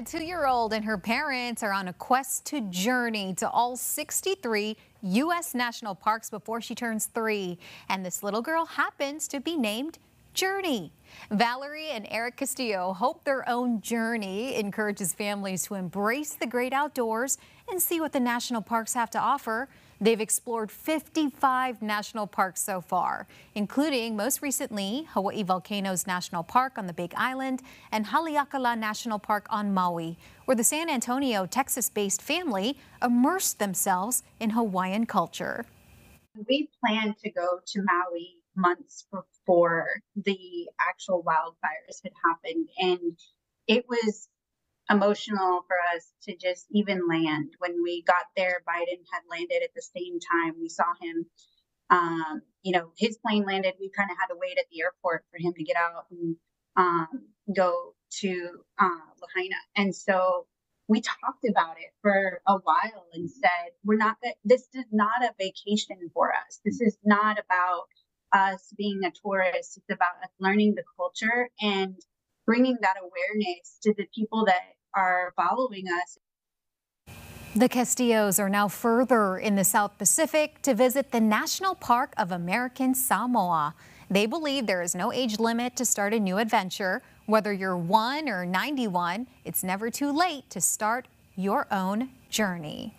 A two-year-old and her parents are on a quest to journey to all 63 U.S. national parks before she turns three. And this little girl happens to be named Journey. Valerie and Eric Castillo hope their own journey encourages families to embrace the great outdoors and see what the national parks have to offer. They've explored 55 national parks so far, including most recently Hawaii Volcanoes National Park on the Big Island and Haleakala National Park on Maui, where the San Antonio, Texas-based family immersed themselves in Hawaiian culture. We planned to go to Maui months before the actual wildfires had happened. And it was emotional for us to just even land. When we got there, Biden had landed at the same time. We saw him, um, you know, his plane landed. We kind of had to wait at the airport for him to get out and um, go to uh, Lahaina. And so we talked about it for a while and mm-hmm. said, we're not, that this is not a vacation for us. This is not about us being a tourist. It's about us learning the culture and bringing that awareness to the people that are following us. The Castillos are now further in the South Pacific to visit the National Park of American Samoa. They believe there is no age limit to start a new adventure. Whether you're 1 or 91, it's never too late to start your own journey.